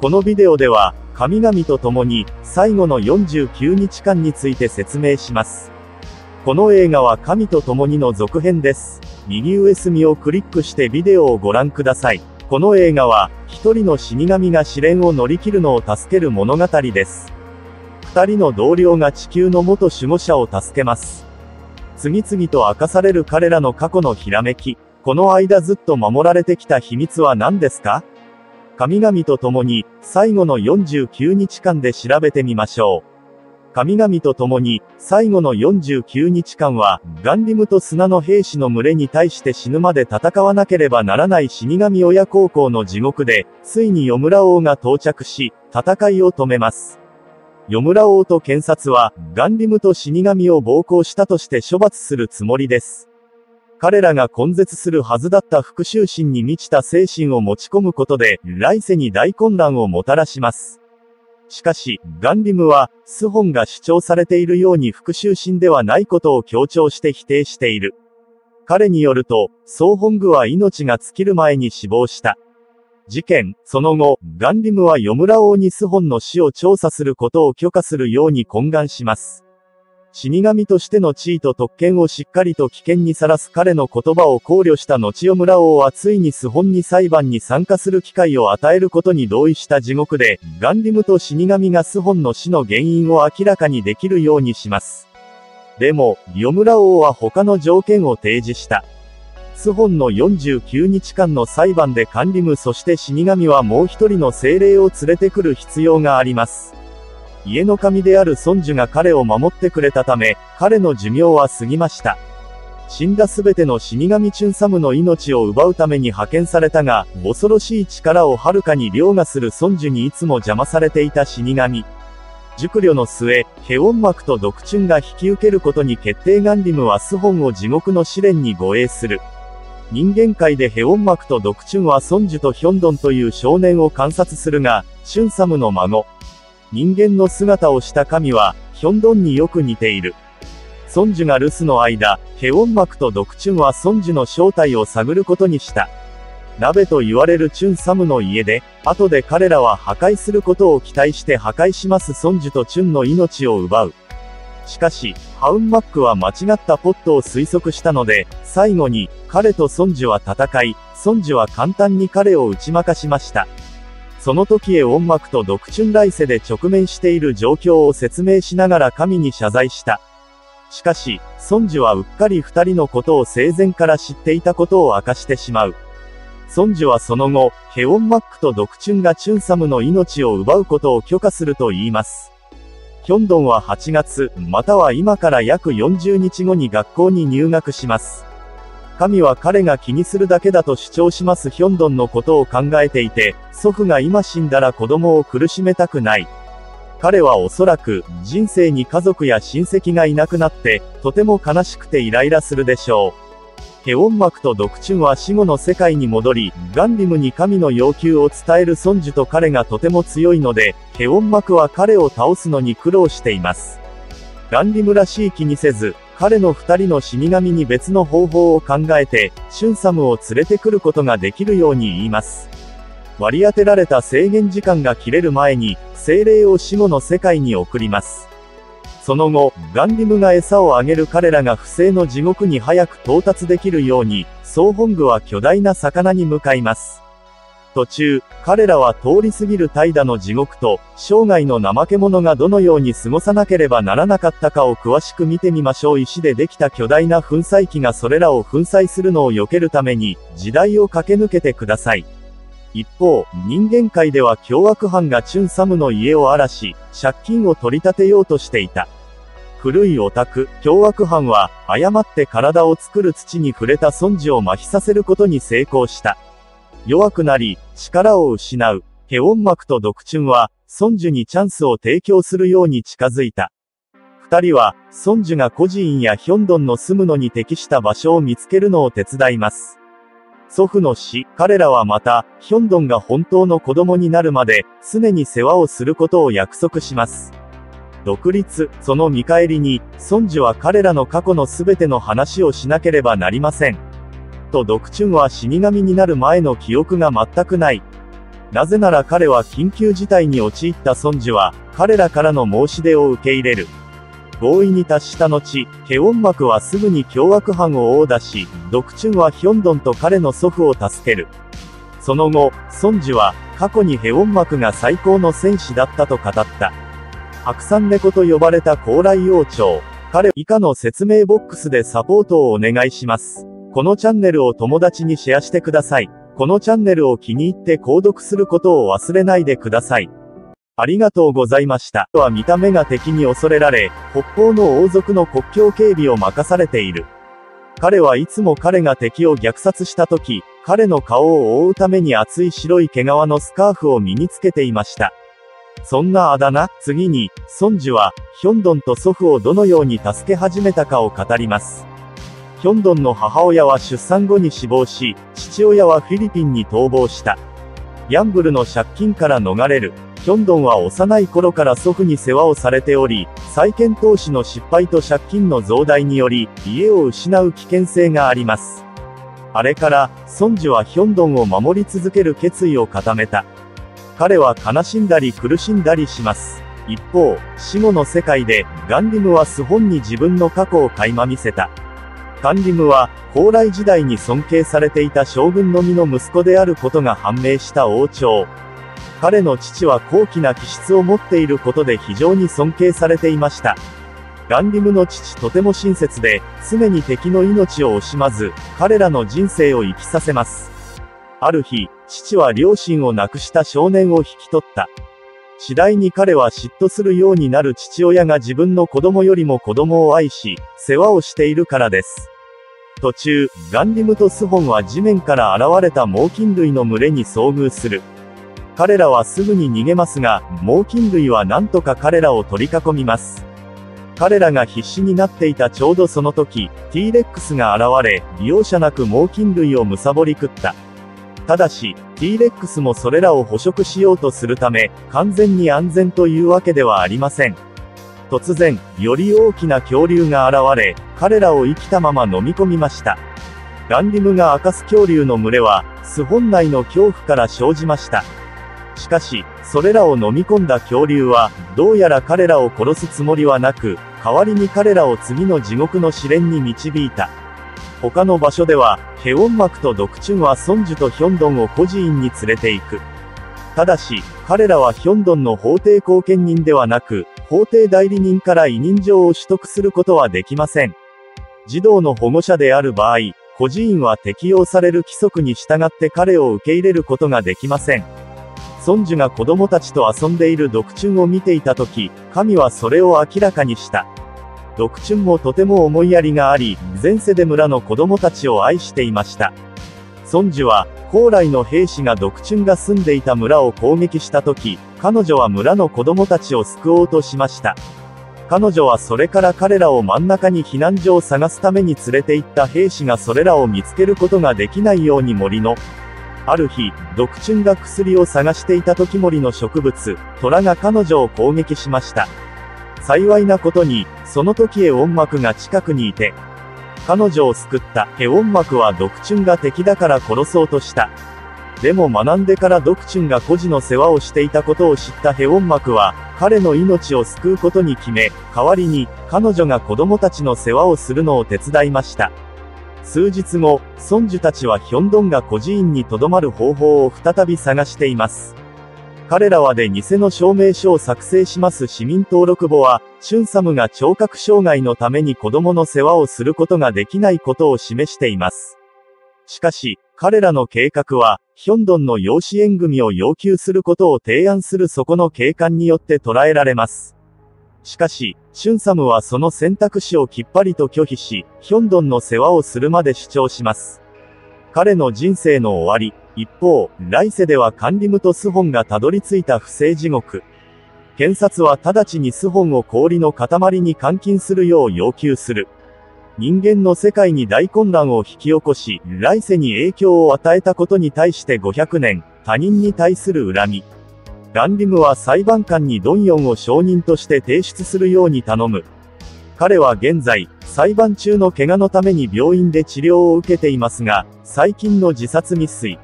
このビデオでは、神々と共に、最後の49日間について説明します。この映画は神と共にの続編です。右上隅をクリックしてビデオをご覧ください。この映画は、一人の死神が試練を乗り切るのを助ける物語です。二人の同僚が地球の元守護者を助けます。次々と明かされる彼らの過去のひらめき。この間ずっと守られてきた秘密は何ですか？神々と共に、最後の49日間で調べてみましょう。神々と共に、最後の49日間は、ガンリムと砂の兵士の群れに対して死ぬまで戦わなければならない死神親孝行の地獄で、ついにヨムラ王が到着し、戦いを止めます。ヨムラ王と検察は、ガンリムと死神を暴行したとして処罰するつもりです。彼らが根絶するはずだった復讐心に満ちた精神を持ち込むことで、来世に大混乱をもたらします。しかし、ガンリムは、スホンが主張されているように復讐心ではないことを強調して否定している。彼によると、ソーホングは命が尽きる前に死亡した。事件、その後、ガンリムはヨムラ王にスホンの死を調査することを許可するように懇願します。死神としての地位と特権をしっかりと危険にさらす彼の言葉を考慮した後ヨムラ王はついにスホンに裁判に参加する機会を与えることに同意した地獄で、ガンリムと死神がスホンの死の原因を明らかにできるようにします。でも、ヨムラ王は他の条件を提示した。スホンの49日間の裁判で管理務そして死神はもう一人の精霊を連れてくる必要があります。家の神である孫樹が彼を守ってくれたため、彼の寿命は過ぎました。死んだすべての死神チュンサムの命を奪うために派遣されたが、恐ろしい力をはるかに凌駕する孫樹にいつも邪魔されていた死神。熟慮の末、ヘオン幕と毒チュンが引き受けることに決定ガンリムはスホンを地獄の試練に護衛する。人間界でヘオンマクとドクチュンはソンジュとヒョンドンという少年を観察するが、シュンサムの孫。人間の姿をした神は、ヒョンドンによく似ている。ソンジュが留守の間、ヘオンマクとドクチュンはソンジュの正体を探ることにした。鍋と言われるチュンサムの家で、後で彼らは破壊することを期待して破壊しますソンジュとチュンの命を奪う。しかし、ハウンマックは間違ったポットを推測したので、最後に、彼と孫樹は戦い、孫樹は簡単に彼を打ち負かしました。その時へ音幕とドクチュン来世で直面している状況を説明しながら神に謝罪した。しかし、孫樹はうっかり二人のことを生前から知っていたことを明かしてしまう。孫樹はその後、ヘオンマックとドクチュンがチュンサムの命を奪うことを許可すると言います。ヒョンドンは8月、または今から約40日後に学校に入学します。神は彼が気にするだけだと主張しますヒョンドンのことを考えていて、祖父が今死んだら子供を苦しめたくない。彼はおそらく、人生に家族や親戚がいなくなって、とても悲しくてイライラするでしょう。ヘオンマクとドクチュンは死後の世界に戻り、ガンリムに神の要求を伝える孫樹と彼がとても強いので、ヘオンマクは彼を倒すのに苦労しています。ガンリムらしい気にせず、彼の二人の死神に別の方法を考えて、シュンサムを連れてくることができるように言います。割り当てられた制限時間が切れる前に、精霊を死後の世界に送ります。その後、ガンリムが餌をあげる彼らが不正の地獄に早く到達できるように、総本部は巨大な魚に向かいます。途中、彼らは通り過ぎる怠惰の地獄と、生涯の怠け者がどのように過ごさなければならなかったかを詳しく見てみましょう。石でできた巨大な粉砕機がそれらを粉砕するのを避けるために、時代を駆け抜けてください。一方、人間界では凶悪犯がチュンサムの家を荒らし、借金を取り立てようとしていた。古いオタク、凶悪犯は、誤って体を作る土に触れた孫児を麻痺させることに成功した。弱くなり、力を失う。ヘオンマクとドクチュンは、孫樹にチャンスを提供するように近づいた。二人は、孫樹が孤児院やヒョンドンの住むのに適した場所を見つけるのを手伝います。祖父の死、彼らはまた、ヒョンドンが本当の子供になるまで、常に世話をすることを約束します。独立、その見返りに、孫樹は彼らの過去の全ての話をしなければなりません。とドクチュンは死神になる前の記憶が全くない。なぜなら彼は緊急事態に陥った孫樹は、彼らからの申し出を受け入れる。合意に達した後、ケウォン幕はすぐに凶悪犯を殴打し、ドクチュンはヒョンドンと彼の祖父を助ける。その後、孫樹は、過去にヘウォン幕が最高の戦士だったと語った。白山猫と呼ばれた高麗王朝。彼、以下の説明ボックスでサポートをお願いします。このチャンネルを友達にシェアしてください。このチャンネルを気に入って購読することを忘れないでください。ありがとうございました。は見た目が敵に恐れられ、北方の王族の国境警備を任されている。彼はいつも彼が敵を虐殺した時、彼の顔を覆うために厚い白い毛皮のスカーフを身につけていました。そんなあだ名、次に、孫樹は、ヒョンドンと祖父をどのように助け始めたかを語ります。ヒョンドンの母親は出産後に死亡し、父親はフィリピンに逃亡した。ギャンブルの借金から逃れる。ヒョンドンは幼い頃から祖父に世話をされており、債券投資の失敗と借金の増大により、家を失う危険性があります。あれから、孫樹はヒョンドンを守り続ける決意を固めた。彼は悲しんだり苦しんだりします。一方、死後の世界で、ガンリムはスホンに自分の過去を垣間見せた。カンリムは、高麗時代に尊敬されていた将軍のみの息子であることが判明した王朝。彼の父は高貴な気質を持っていることで非常に尊敬されていました。ガンリムの父とても親切で、常に敵の命を惜しまず、彼らの人生を生きさせます。ある日、父は両親を亡くした少年を引き取った。次第に彼は嫉妬するようになる父親が自分の子供よりも子供を愛し、世話をしているからです。途中、ガンリムとスホンは地面から現れた猛禽類の群れに遭遇する。彼らはすぐに逃げますが、猛禽類は何とか彼らを取り囲みます。彼らが必死になっていたちょうどその時、T レックスが現れ、容赦なく猛禽類を貪り食った。ただし、T レックスもそれらを捕食しようとするため、完全に安全というわけではありません。突然、より大きな恐竜が現れ、彼らを生きたまま飲み込みました。ガンリムが明かす恐竜の群れは、巣本内の恐怖から生じました。しかし、それらを飲み込んだ恐竜は、どうやら彼らを殺すつもりはなく、代わりに彼らを次の地獄の試練に導いた。他の場所では、ヘウォン幕とドクチュンはソンジュとヒョンドンを孤児院に連れて行く。ただし、彼らはヒョンドンの法定後見人ではなく、法定代理人から委任状を取得することはできません。児童の保護者である場合、孤児院は適用される規則に従って彼を受け入れることができません。孫樹が子供たちと遊んでいるドクチュンを見ていた時、神はそれを明らかにした。ドクチュンもとても思いやりがあり、前世で村の子供たちを愛していました。孫樹は、高麗の兵士がドクチュンが住んでいた村を攻撃した時、彼女は村の子供たちを救おうとしました。彼女はそれから彼らを真ん中に避難所を探すために連れて行った兵士がそれらを見つけることができないように森のある日、ドクチュンが薬を探していた時森の植物、虎が彼女を攻撃しました。幸いなことに、その時へ音幕が近くにいて、彼女を救ったヘオン幕はドクチュンが敵だから殺そうとした。でも学んでからドクチュンが孤児の世話をしていたことを知ったヘオン幕は、彼の命を救うことに決め、代わりに、彼女が子供たちの世話をするのを手伝いました。数日後、孫樹たちはヒョンドンが孤児院に留まる方法を再び探しています。彼らはで偽の証明書を作成します市民登録簿は、チュンサムが聴覚障害のために子供の世話をすることができないことを示しています。しかし、彼らの計画は、ヒョンドンの養子縁組を要求することを提案するそこの警官によって捉えられます。しかし、シュンサムはその選択肢をきっぱりと拒否し、ヒョンドンの世話をするまで主張します。彼の人生の終わり、一方、来世ではカンリムとスホンがたどり着いた不正地獄。検察は直ちにスホンを氷の塊に監禁するよう要求する。人間の世界に大混乱を引き起こし、来世に影響を与えたことに対して500年、他人に対する恨み。ランリムは裁判官にドンヨンを証人として提出するように頼む。彼は現在、裁判中の怪我のために病院で治療を受けていますが、最近の自殺未遂。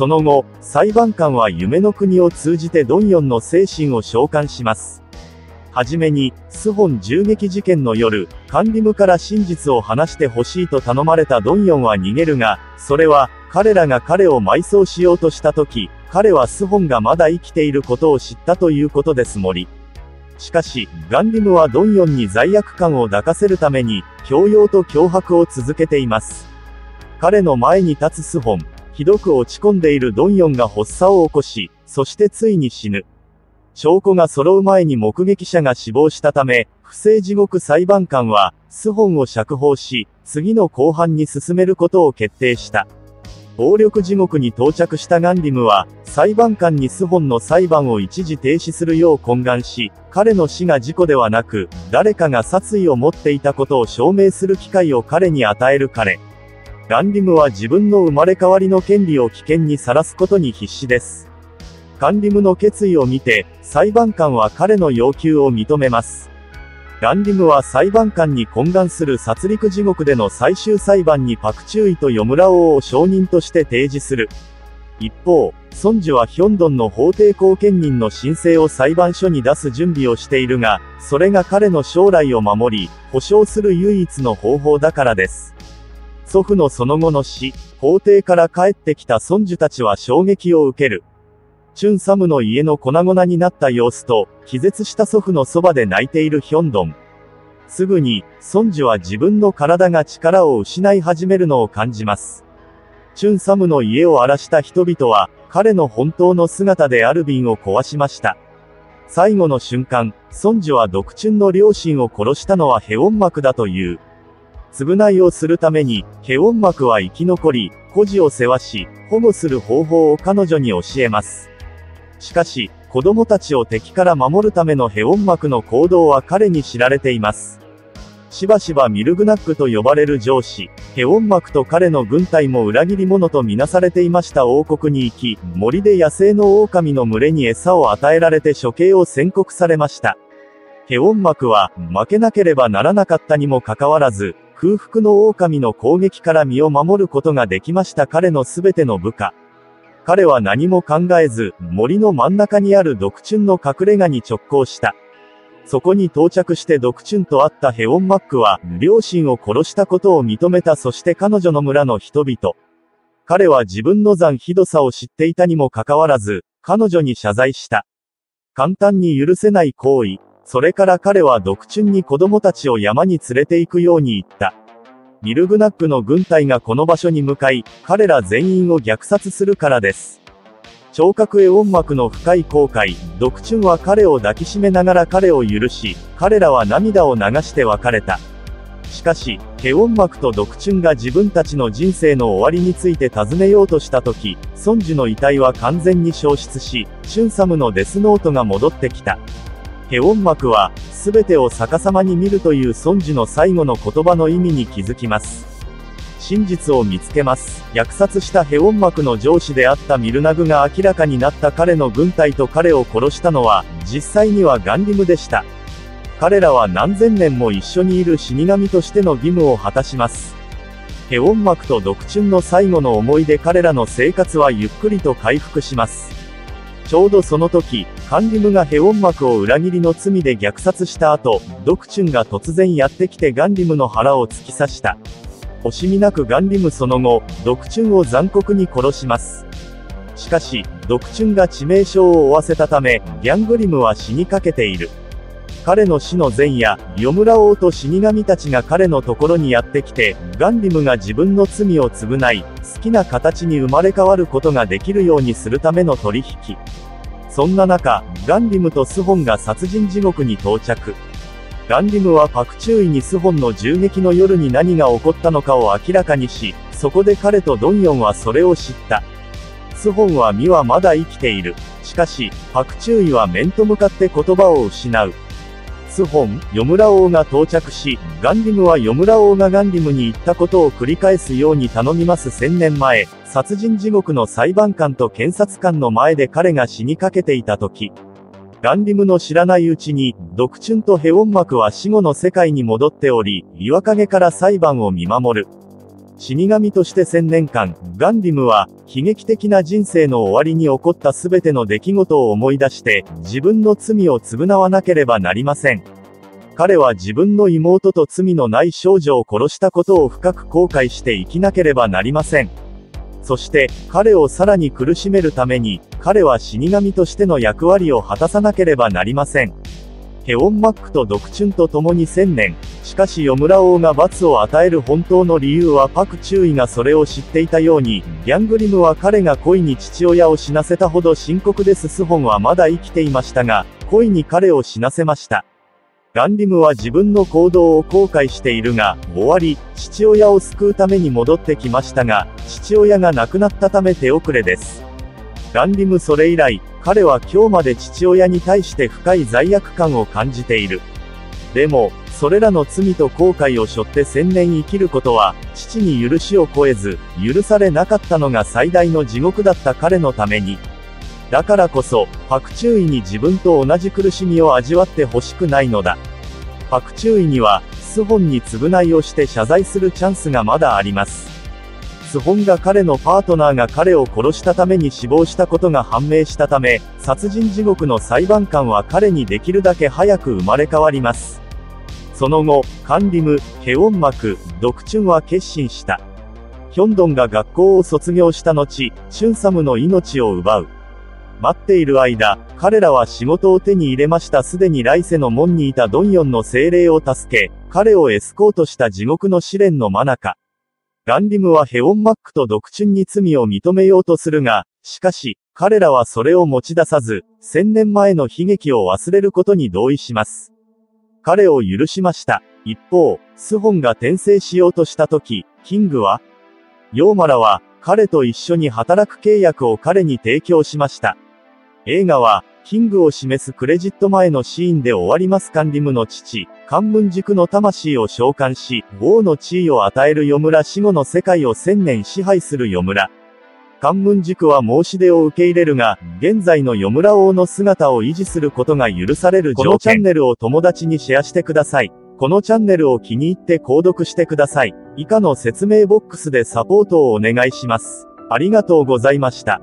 その後、裁判官は夢の国を通じてドンヨンの精神を召喚します。はじめに、スホン銃撃事件の夜、管理務から真実を話してほしいと頼まれたドンヨンは逃げるが、それは、彼らが彼を埋葬しようとした時、彼はスホンがまだ生きていることを知ったということです森。しかし、ガンリムはドンヨンに罪悪感を抱かせるために、強要と脅迫を続けています。彼の前に立つスホン、ひどく落ち込んでいるドンヨンが発作を起こし、そしてついに死ぬ。証拠が揃う前に目撃者が死亡したため、不正地獄裁判官は、スホンを釈放し、次の公判に進めることを決定した。暴力地獄に到着したガンリムは、裁判官にスホンの裁判を一時停止するよう懇願し、彼の死が事故ではなく、誰かが殺意を持っていたことを証明する機会を彼に与える彼。ガンリムは自分の生まれ変わりの権利を危険にさらすことに必死です。カンリムの決意を見て、裁判官は彼の要求を認めます。ガンリムは裁判官に懇願する殺戮地獄での最終裁判にパクチューイとヨムラ王を証人として提示する。一方、ソンジュはヒョンドンの法定後見人の申請を裁判所に出す準備をしているが、それが彼の将来を守り、保証する唯一の方法だからです。祖父のその後の死、法廷から帰ってきたソンジュたちは衝撃を受ける。チュンサムの家の粉々になった様子と、気絶した祖父のそばで泣いているヒョンドン。すぐに、ソンジュは自分の体が力を失い始めるのを感じます。チュンサムの家を荒らした人々は、彼の本当の姿である瓶を壊しました。最後の瞬間、ソンジュはドクチュンの両親を殺したのはヘオン幕だという。償いをするために、ヘオン幕は生き残り、孤児を世話し、保護する方法を彼女に教えます。しかし、子供たちを敵から守るためのヘオン幕の行動は彼に知られています。しばしばミルグナックと呼ばれる上司、ヘオン幕と彼の軍隊も裏切り者とみなされていました王国に行き、森で野生の狼の群れに餌を与えられて処刑を宣告されました。ヘオン幕は、負けなければならなかったにもかかわらず、空腹の狼の攻撃から身を守ることができました彼のすべての部下。彼は何も考えず、森の真ん中にあるドクチュンの隠れ家に直行した。そこに到着してドクチュンと会ったヘオンマックは、両親を殺したことを認めたそして彼女の村の人々。彼は自分の残ひどさを知っていたにもかかわらず、彼女に謝罪した。簡単に許せない行為。それから彼はドクチュンに子供たちを山に連れて行くように言った。ミルグナックの軍隊がこの場所に向かい、彼ら全員を虐殺するからです。聴覚エ音膜の深い後悔、ドクチュンは彼を抱きしめながら彼を許し、彼らは涙を流して別れた。しかし、ケオンマクとドクチュンが自分たちの人生の終わりについて尋ねようとした時、ソンジュの遺体は完全に消失し、チュンサムのデスノートが戻ってきた。ヘオン幕は、すべてを逆さまに見るという孫児の最後の言葉の意味に気づきます。真実を見つけます。虐殺したヘオン幕の上司であったミルナグが明らかになった彼の軍隊と彼を殺したのは、実際にはガンリムでした。彼らは何千年も一緒にいる死神としての義務を果たします。ヘオン幕とドクチュンの最後の思い出彼らの生活はゆっくりと回復します。ちょうどその時、カンリムがヘオン幕を裏切りの罪で虐殺した後、ドクチュンが突然やってきてガンリムの腹を突き刺した。惜しみなくガンリムその後、ドクチュンを残酷に殺します。しかし、ドクチュンが致命傷を負わせたため、ギャングリムは死にかけている。彼の死の前夜、ヨムラ王と死神たちが彼のところにやってきて、ガンリムが自分の罪を償い、好きな形に生まれ変わることができるようにするための取引。そんな中、ガンリムとスホンが殺人地獄に到着。ガンリムはパクチューイにスホンの銃撃の夜に何が起こったのかを明らかにし、そこで彼とドンヨンはそれを知った。スホンはミはまだ生きている。しかし、パクチューイは面と向かって言葉を失う。ツホン、ヨムラ王が到着し、ガンリムはヨムラ王がガンリムに言ったことを繰り返すように頼みます千年前、殺人地獄の裁判官と検察官の前で彼が死にかけていた時、ガンリムの知らないうちに、ドクチュンとヘオン幕は死後の世界に戻っており、岩陰から裁判を見守る。死神として1000年間、ガンリムは、悲劇的な人生の終わりに起こった全ての出来事を思い出して、自分の罪を償わなければなりません。彼は自分の妹と罪のない少女を殺したことを深く後悔して生きなければなりません。そして、彼をさらに苦しめるために、彼は死神としての役割を果たさなければなりません。ヘオンマックとドクチュンと共に千年。しかしヨムラ王が罰を与える本当の理由はパク注意がそれを知っていたように、ギャングリムは彼が恋に父親を死なせたほど深刻ですスホンはまだ生きていましたが、恋に彼を死なせました。ガンリムは自分の行動を後悔しているが、終わり、父親を救うために戻ってきましたが、父親が亡くなったため手遅れです。ガンリムそれ以来、彼は今日まで父親に対して深い罪悪感を感じている。でも、それらの罪と後悔を背負って千年生きることは、父に許しを超えず、許されなかったのが最大の地獄だった彼のために。だからこそ、パクチューイに自分と同じ苦しみを味わってほしくないのだ。パクチューイには、スホンに償いをして謝罪するチャンスがまだあります。スホンが彼のパートナーが彼を殺したために死亡したことが判明したため、殺人地獄の裁判官は彼にできるだけ早く生まれ変わります。その後、カンリム、ヘオンマク、ドクチュンは決心した。ヒョンドンが学校を卒業した後、チュンサムの命を奪う。待っている間、彼らは仕事を手に入れましたすでに来世の門にいたドンヨンの精霊を助け、彼をエスコートした地獄の試練の真中。ガンリムはヘオンマックとドクチュンに罪を認めようとするが、しかし、彼らはそれを持ち出さず、千年前の悲劇を忘れることに同意します。彼を許しました。一方、スホンが転生しようとした時、キングはヨーマラは、彼と一緒に働く契約を彼に提供しました。映画は、キングを示すクレジット前のシーンで終わりますカンリムの父、カンムン塾の魂を召喚し、王の地位を与えるヨムラ死後の世界を千年支配するヨムラ。カンムン塾は申し出を受け入れるが、現在のヨムラ王の姿を維持することが許されるこのチャンネルを友達にシェアしてください。このチャンネルを気に入って購読してください。以下の説明ボックスでサポートをお願いします。ありがとうございました。